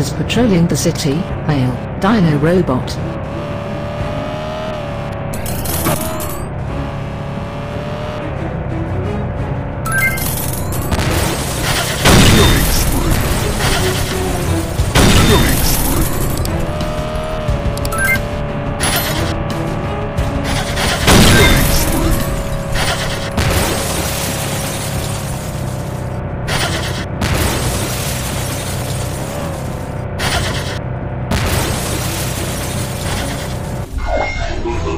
monsters patrolling the city, Hail, Dino Robot.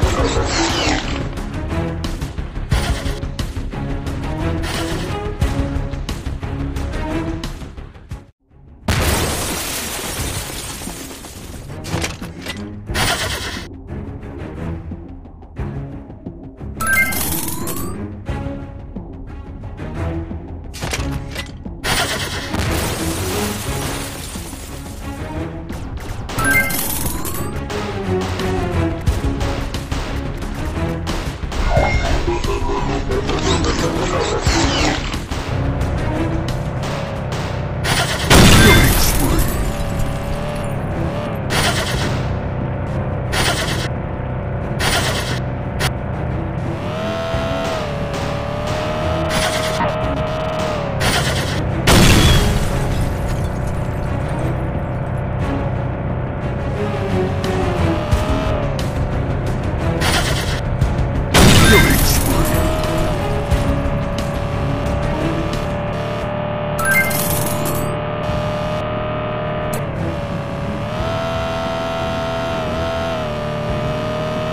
Продолжение следует...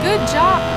Good job.